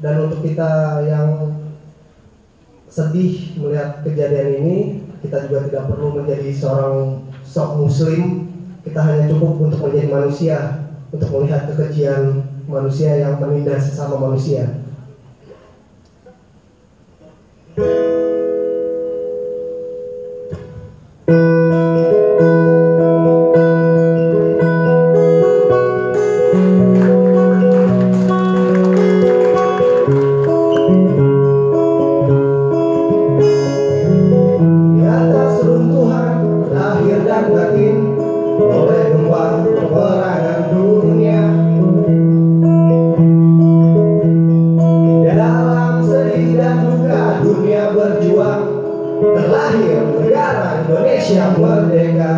dan untuk kita yang sedih melihat kejadian ini, kita juga tidak perlu menjadi seorang sok muslim. Kita hanya cukup untuk menjadi manusia, untuk melihat kekejian manusia yang menindas sesama manusia. Dan batin oleh gempa peperangan dunia. Dalam sedih dan duka dunia berjuang. Terlahir negara Indonesia merdeka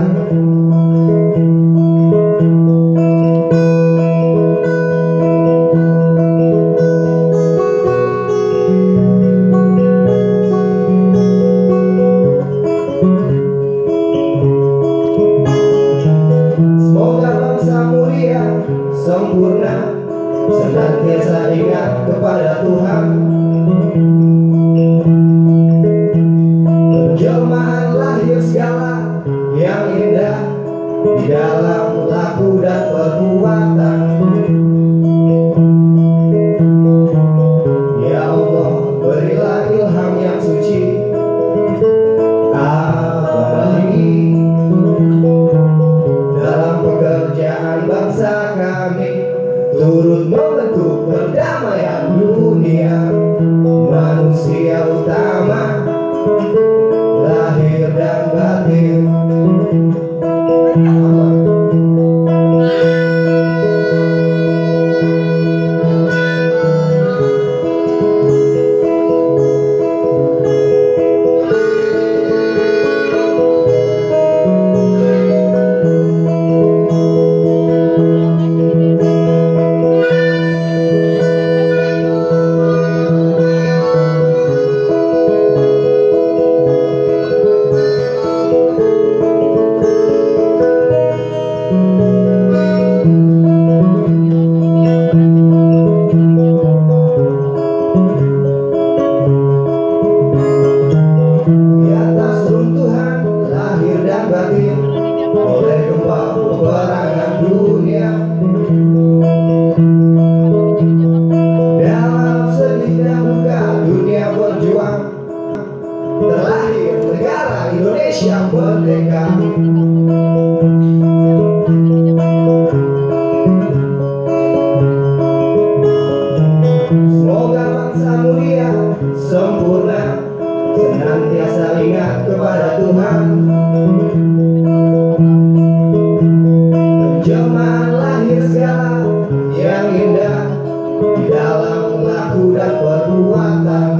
sempurna Senantiasa ingat kepada Tuhan. Penjelmaan lahir segala yang indah Di dalam laku dan perbuatan gempa peperangan dunia. Dalam sedih dan duka dunia berjuang. Terlahir negara Indonesia merdeka. Semoga bangsa mulia sempurna. Senantiasa ingat kepada Tuhan di dalam laku dan perbuatan.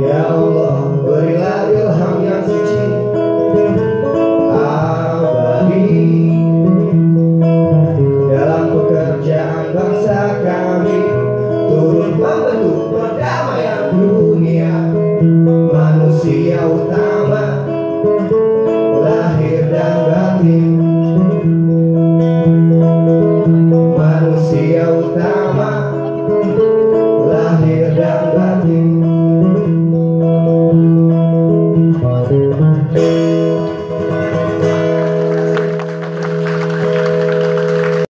Ya Allah berilah ilham yang abadi. Dalam pekerjaan bangsa kami turut membentuk perdamaian dunia. Manusia utama.